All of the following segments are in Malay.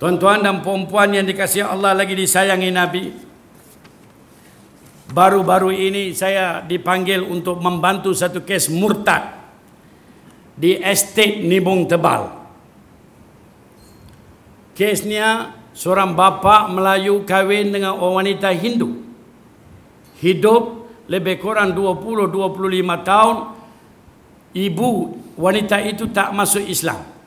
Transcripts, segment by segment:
Tuan-tuan dan puan-puan yang dikasihi Allah lagi disayangi Nabi. Baru-baru ini saya dipanggil untuk membantu satu kes murtad di estate Nibung Tebal. Kesnya seorang bapa Melayu kahwin dengan orang wanita Hindu. Hidup lebih kurang 20-25 tahun. Ibu wanita itu tak masuk Islam.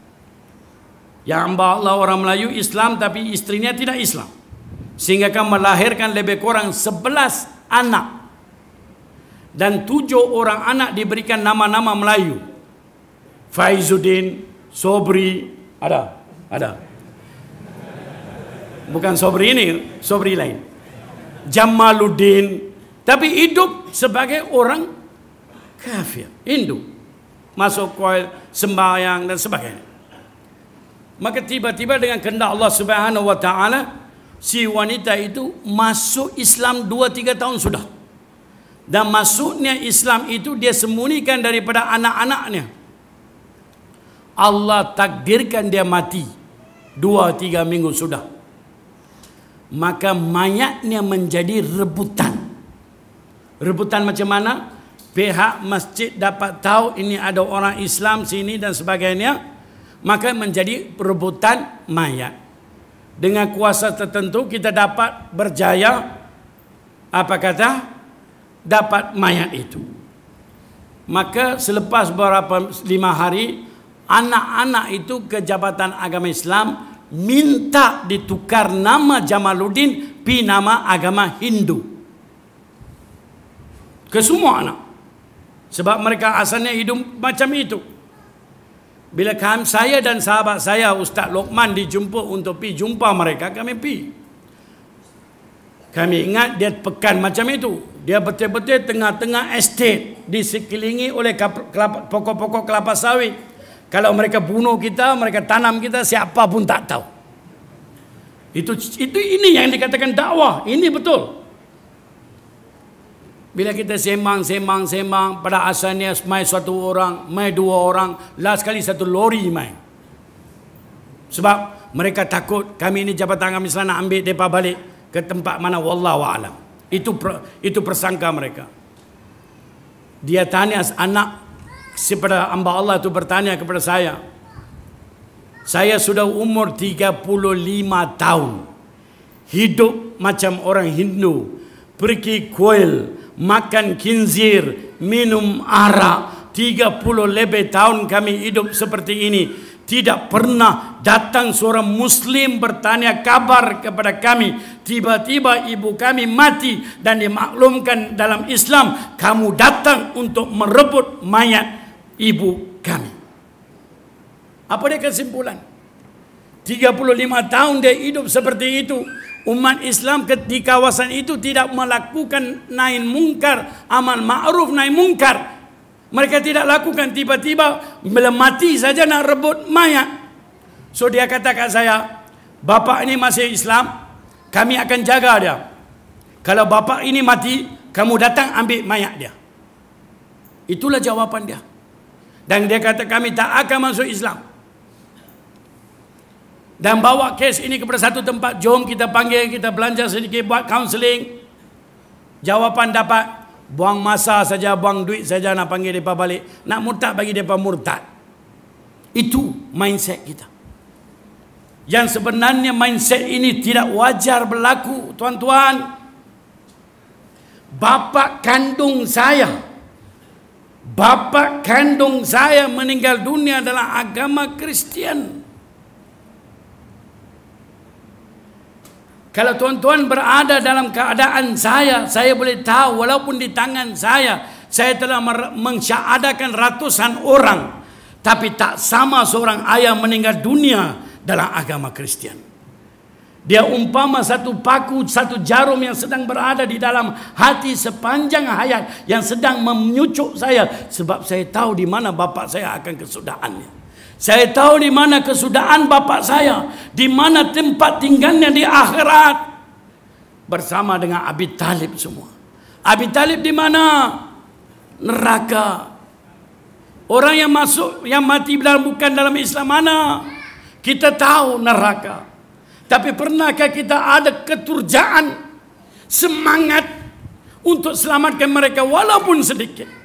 Yang hamba Allah orang Melayu Islam tapi istrinya tidak Islam. Sehingga akan melahirkan lebih kurang 11 anak. Dan tujuh orang anak diberikan nama-nama Melayu. Faizuddin, Sobri, ada, ada. Bukan Sobri ini, Sobri lain. Jamaluddin, tapi hidup sebagai orang kafir, Hindu. Masuk koil, sembahyang dan sebagainya. Maka tiba-tiba dengan kehendak Allah Subhanahu wa taala si wanita itu masuk Islam 2 3 tahun sudah. Dan masuknya Islam itu dia sembunyikan daripada anak-anaknya. Allah takdirkan dia mati 2 3 minggu sudah. Maka mayatnya menjadi rebutan. Rebutan macam mana? Pihak masjid dapat tahu ini ada orang Islam sini dan sebagainya maka menjadi perebutan mayat. Dengan kuasa tertentu kita dapat berjaya apa kata dapat mayat itu. Maka selepas beberapa lima hari anak-anak itu ke Jabatan Agama Islam minta ditukar nama Jamaluddin pi nama agama Hindu. Ke semua anak. Sebab mereka asalnya hidup macam itu. Bila kami, saya dan sahabat saya Ustaz Lokman dijumpa untuk pi jumpa mereka, kami pi. Kami ingat dia pekan macam itu. Dia betul-betul tengah-tengah estate disekelilingi oleh pokok-pokok kelapa sawit. Kalau mereka bunuh kita, mereka tanam kita, siapa pun tak tahu. Itu itu ini yang dikatakan dakwah. Ini betul. Bila kita sembang, sembang, sembang, pada asalnya mai satu orang, mai dua orang, last kali satu lori mai. Sebab mereka takut kami ini jabatan kami sana ambil mereka balik ke tempat mana wallahu alam. Itu itu persangka mereka. Dia tanya anak kepada hamba Allah itu bertanya kepada saya. Saya sudah umur 35 tahun. Hidup macam orang Hindu. Pergi kuil makan kinzir, minum arak. 30 lebih tahun kami hidup seperti ini. Tidak pernah datang seorang muslim bertanya kabar kepada kami. Tiba-tiba ibu kami mati dan dimaklumkan dalam Islam. Kamu datang untuk merebut mayat ibu kami. Apa dia kesimpulan? 35 tahun dia hidup seperti itu umat Islam di kawasan itu tidak melakukan naik mungkar, amal ma'ruf naik mungkar. Mereka tidak lakukan tiba-tiba bila mati saja nak rebut mayat. So dia kata kat saya, bapak ini masih Islam, kami akan jaga dia. Kalau bapak ini mati, kamu datang ambil mayat dia. Itulah jawapan dia. Dan dia kata kami tak akan masuk Islam dan bawa kes ini kepada satu tempat jom kita panggil kita belanja sedikit buat counseling jawapan dapat buang masa saja buang duit saja nak panggil depa balik. Nak murtad bagi depa murtad. Itu mindset kita. Yang sebenarnya mindset ini tidak wajar berlaku tuan-tuan. Bapa kandung saya bapa kandung saya meninggal dunia dalam agama Kristian Kalau tuan-tuan berada dalam keadaan saya, saya boleh tahu walaupun di tangan saya, saya telah mengsyahadakan ratusan orang. Tapi tak sama seorang ayah meninggal dunia dalam agama Kristian. Dia umpama satu paku, satu jarum yang sedang berada di dalam hati sepanjang hayat yang sedang menyucuk saya. Sebab saya tahu di mana bapa saya akan kesudahannya. Saya tahu di mana kesudahan bapa saya, di mana tempat tinggalnya di akhirat bersama dengan Abi Talib semua. Abi Talib di mana? Neraka. Orang yang masuk yang mati dalam bukan dalam Islam mana? Kita tahu neraka. Tapi pernahkah kita ada keturjaan semangat untuk selamatkan mereka walaupun sedikit?